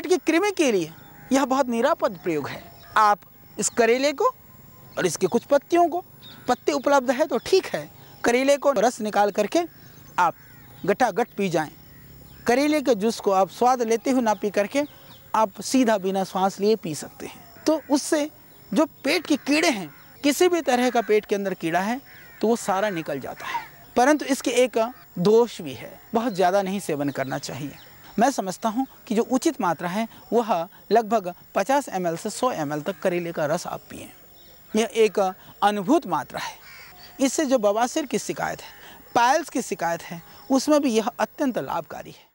की कृमि के लिए यह बहुत निरापद प्रयोग है। आप इस करेले को और इसके कुछ पत्तियों को, पत्ते उपलब्ध है तो ठीक है। करेले को रस निकाल करके आप गटागट पी जाएँ। करेले के जूस को आप स्वाद लेते हुए ना पी करके आप सीधा बिना सांस लिए पी सकते हैं। तो उससे जो पेट के कीड़े हैं, किसी भी तरह का पेट के अंदर कीड़ा है तो वो सारा निकल जाता है। परंतु इसके एक दोष भी है, बहुत ज़्यादा नहीं सेवन करना चाहिए। मैं समझता हूँ कि जो उचित मात्रा है, वह लगभग 50 एम से 100 एम तक करेले का रस आप पिए। यह एक अनुभूत मात्रा है। इससे जो बवासीर की शिकायत है, पायल्स की शिकायत है, उसमें भी यह अत्यंत लाभकारी है।